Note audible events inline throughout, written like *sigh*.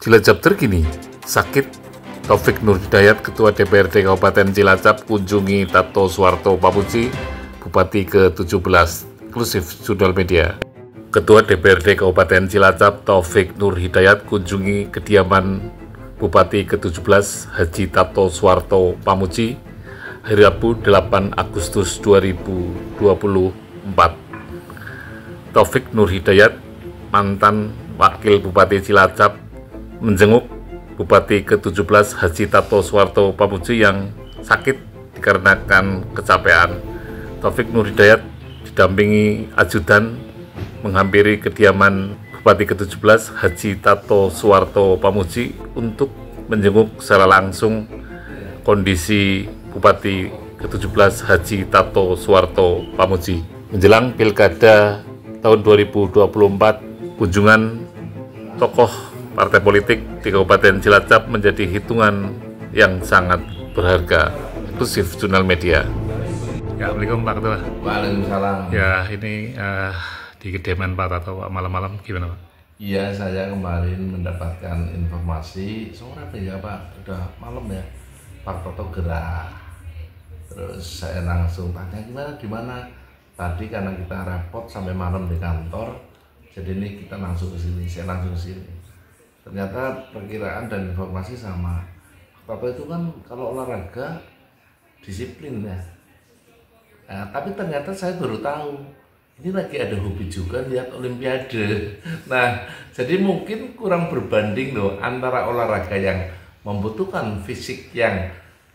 Cilacap terkini, sakit Taufik Nur Hidayat, Ketua DPRD Kabupaten Cilacap, kunjungi Tato Suwarto Pamuji, Bupati ke-17, eksklusif Jurnal Media. Ketua DPRD Kabupaten Cilacap, Taufik Nur Hidayat, kunjungi kediaman Bupati ke-17 Haji Tato Suwarto Pamuji, hari Rabu 8 Agustus 2024. Taufik Nur Hidayat, mantan Wakil Bupati Cilacap, menjenguk Bupati ke-17 Haji Tato Suwarto Pamuji yang sakit dikarenakan kecapean. Taufik Nur Hidayat didampingi ajudan menghampiri kediaman Bupati ke-17 Haji Tato Suwarto Pamuji untuk menjenguk secara langsung kondisi Bupati ke-17 Haji Tato Suwarto Pamuji. Menjelang Pilkada tahun 2024, kunjungan tokoh partai politik di Kabupaten Cilacap menjadi hitungan yang sangat berharga eksklusif jurnal media. Ya, Assalamualaikum Pak Ketua. Waalaikumsalam. Ya, ini uh, di kediaman Pak Tato malam-malam gimana Pak? Iya, saya kemarin mendapatkan informasi sore apa ya Pak, udah malam ya, Pak Toto gerak. Terus saya langsung tanya gimana, di mana? Tadi karena kita repot sampai malam di kantor, jadi ini kita langsung ke sini, saya langsung ke sini ternyata perkiraan dan informasi sama. Papa itu kan kalau olahraga disiplin ya. Nah, tapi ternyata saya baru tahu. Ini lagi ada hobi juga lihat olimpiade. *laughs* Nah jadi mungkin kurang berbanding loh antara olahraga yang membutuhkan fisik yang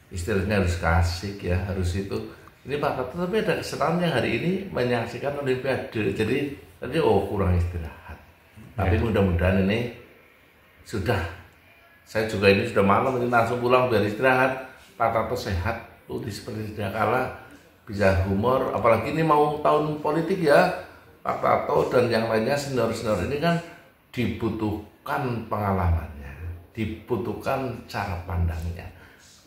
istilahnya harus kasih ya harus itu. Ini Pak Tato tapi ada kesenangan yang hari ini menyaksikan olimpiade. Jadi tadi oh kurang istirahat. Tapi ya. mudah-mudahan ini sudah. Saya juga ini sudah malam ini langsung pulang biar istirahat. Pak Tato sehat putih seperti sedia kala bisa humor apalagi ini mau tahun politik ya. Pak Tato dan yang lainnya senior-senior ini kan dibutuhkan pengalamannya dibutuhkan cara pandangnya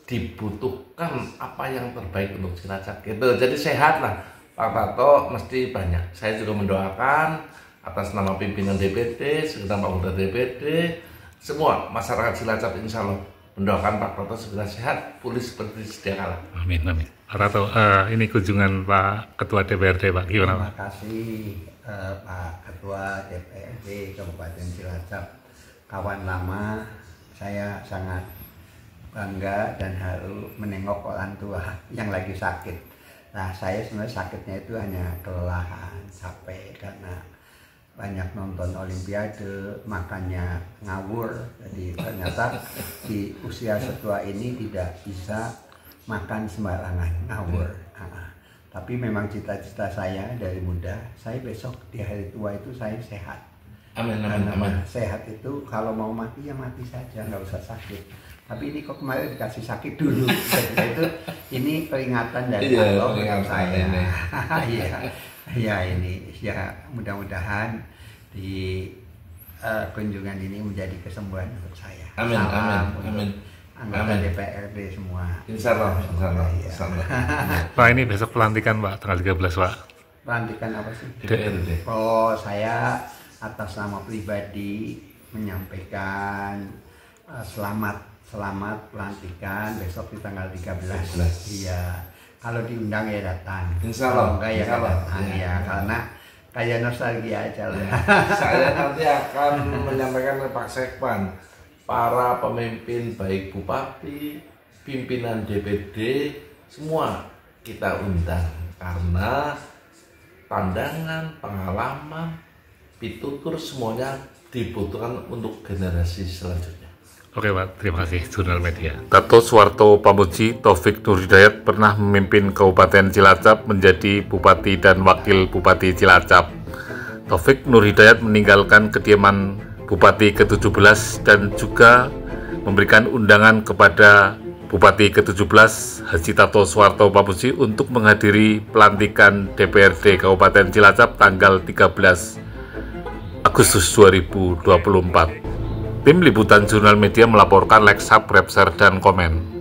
dibutuhkan apa yang terbaik untuk Cilacap gitu. Jadi sehat lah Pak Tato mesti banyak. Saya juga mendoakan atas nama pimpinan DPD segenap anggota DPD semua masyarakat Cilacap insya Allah mendoakan Pak Toto segera sehat, pulih seperti sedia kala. Amin, amin. Pak Toto, uh, ini kunjungan Pak Ketua DPRD Pak, gimana Terima kasih uh, Pak Ketua DPRD Kabupaten Cilacap. Kawan lama, saya sangat bangga dan haru menengok orang tua *laughs* yang lagi sakit. Nah, saya sebenarnya sakitnya itu hanya kelelahan, capek karena banyak nonton olimpiade makanya ngawur. Jadi ternyata di usia setua ini tidak bisa makan sembarangan ngawur. Nah, tapi memang cita-cita saya dari muda saya besok di hari tua itu saya sehat. Amin amin amin. sehat itu kalau mau mati ya mati saja nggak usah sakit. Tapi ini kok kemarin dikasih sakit dulu. *laughs* Itu ini peringatan dari iya, Allah saya. *laughs* iya ya ini ya mudah-mudahan di uh, kunjungan ini menjadi kesembuhan untuk saya. Amin, Salam amin, amin. Anggota amin. DPRD semua. Insya Allah, insya Allah. Ya. Insya Allah. *laughs* Pak ini besok pelantikan Pak, tanggal 13 Pak. Pelantikan apa sih? DPRD. Oh saya atas nama pribadi menyampaikan uh, selamat selamat pelantikan besok di tanggal 13. Iya kalau diundang ya datang. Insya Allah. Kalau enggak ya datang ya, ya karena kayak nostalgia aja lah. Ya, saya nanti akan menyampaikan ke Pak Sekpan para pemimpin baik bupati, pimpinan DPD semua kita undang karena pandangan, pengalaman, pitutur semuanya dibutuhkan untuk generasi selanjutnya. Oke Pak, terima kasih Jurnal Media. Tato Suwarto Pamuji Taufik Nur Hidayat pernah memimpin Kabupaten Cilacap menjadi Bupati dan Wakil Bupati Cilacap. Taufik Nur Hidayat meninggalkan kediaman Bupati ke-17 dan juga memberikan undangan kepada Bupati ke-17 Haji Tato Suwarto Pamuji untuk menghadiri pelantikan DPRD Kabupaten Cilacap tanggal 13 Agustus 2024. Tim Liputan Jurnal Media melaporkan subscribe, share, dan komen.